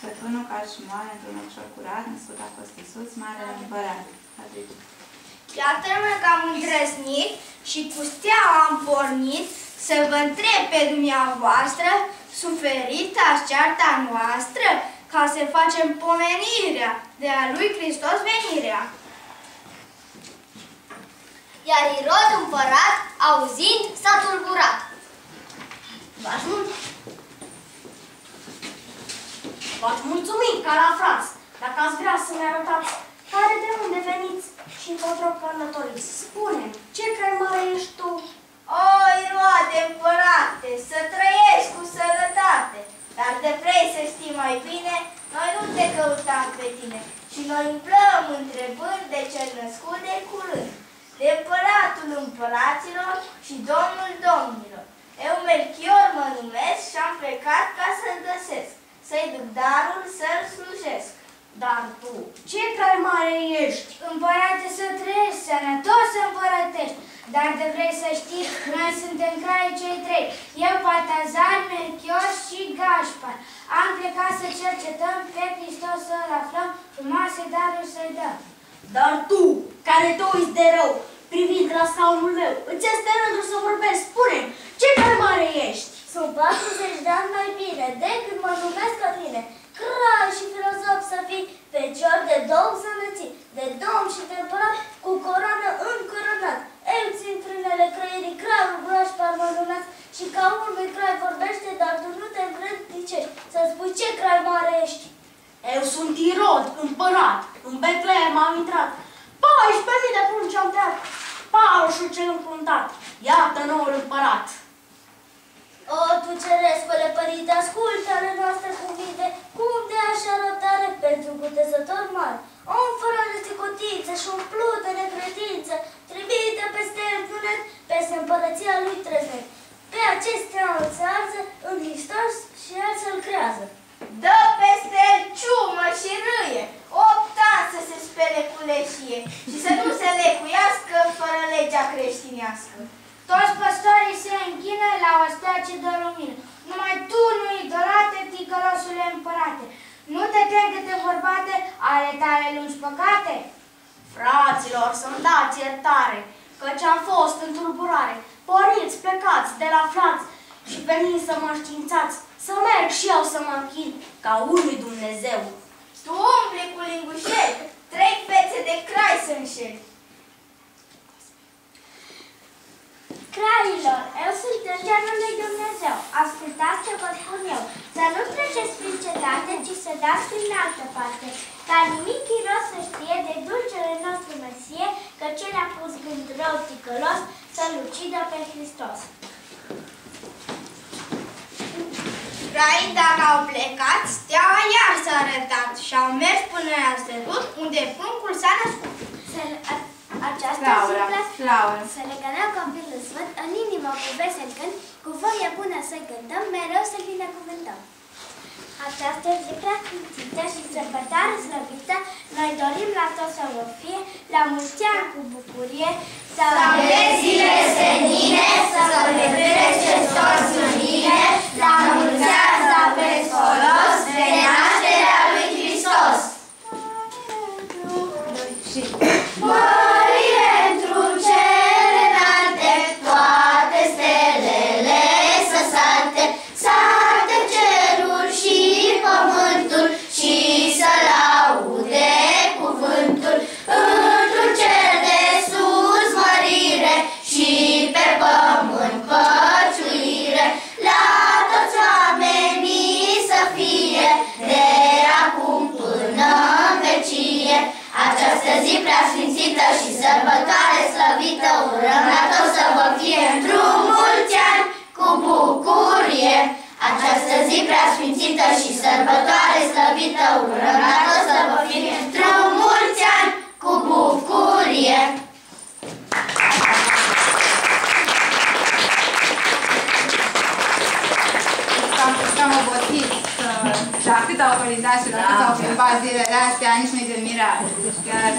stăpânul ca și moare într-un ușor curat, născut a fost Iisus, Marele Împărat. Iată-mă că am îndrăznit și cu steaua am pornit să vă întreb pe dumneavoastră, suferita cearta noastră, ca să facem pomenirea de a lui Hristos venirea. Iar Irod împărat, auzind, s-a tulburat. V-aș V-aș mulțumi ca la frați, dacă ați vrea să-mi arătați care de unde veniți și încotro călătoriți. spune ce crei mare ești tu? O, Iroade împărate, să trăiești cu sănătate, dar de vrei să știi mai bine, noi nu te căutam pe tine, și noi umblăm întrebând de cel născut de curând, de împăratul împăraților și domnul domnilor. Eu Melchior mă numesc și am plecat ca să-l găsesc, să-i duc darul să-l slujesc. Dar tu, ce crai mare ești? Împărate să trăiești, sănătos să împărătești, dar de vrei să știi, noi suntem crai cei trei, eu, Patazar, Melchior și Gașpar. Am plecat să cercetăm pe Hristos să-L aflăm, frumoase daruri să-i dăm. Dar tu, care te uiți de rău, privind la scaunul meu, îți este rândul să vorbesc, spune ce crai mare ești? Sunt 40 de ani mai bine, decât mă numesc Cătine. Crai și filozof să fii, fecior de două sănății, de domn și de împărat, cu coroană încoronat. Eu țin frânele crăierii, craiul braș mă numesc, și ca unui crai vorbește, dar tu nu te învrednicești să spui ce crai mare ești. Eu sunt Irod, împărat, în Betlehem am intrat, 14.000 de prunci am tăiat, parușul cel încruntat, iată noul împărat. O, tu ceresc,-le părinte, ascultă-le noastre cuvinte, cum de așa răbdare pentru cutezător mare. Om fără nesicotință și umplut de necredință, trimite peste el tunet, peste împărăția lui treznet. Pe acestea înțează în Hristos și el să-l creează. Dă peste el ciumă și râie, opt ani să se spele cu leșie și să nu se lecuiască fără legea creștinească. Toți păstorii se închină la ostea ce dă lumină. Numai tu nu idolate, ticălosule împărate. Nu te teme de vorbate ale tale lungi păcate? Fraților, să-mi dați iertare, căci am fost în tulburare. Părinți plecați de la frați și veniți să mă științați, să merg și eu să mă închin ca unui Dumnezeu. Tu umbli cu lingușel, trei fețe de crai să înșeli. Crailor, eu sunt îngerul lui Dumnezeu. Ascultați ce vă spun eu. Să nu treceți prin cetate, ci să dați prin altă parte. Ca nimic iros să știe de dulcele nostru Mesie, că ce ne-a pus gând rău ticălos să-L ucidă pe Hristos. Craii, dacă au plecat, steaua iar s-a arătat și au mers până la sărut, unde pruncul s-a născut. Această Laura, zi Laura. să legănăm copilul sfânt, în inimă cu vesel cânt, cu voie bună să cântăm, mereu să-l binecuvântăm. Această zi prea sfințită și sărbătoare slăvită, noi dorim la tot să vă fie, la mulți ani cu bucurie, să aveți zile senine, să vă petreceți toți în bine, la mulți Cam, cam obosiți uh, la cât au autorizat și la cât au plimbat zilele astea, nici nu-i de mirare. Deci chiar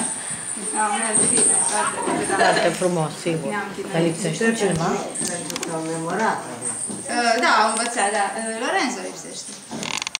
am mers bine, foarte bine. Foarte frumos, sigur. Ne-am chinuit. Dar lipsește ceva? Uh, Da, au învățat, da. Uh, Lorenzo lipsește.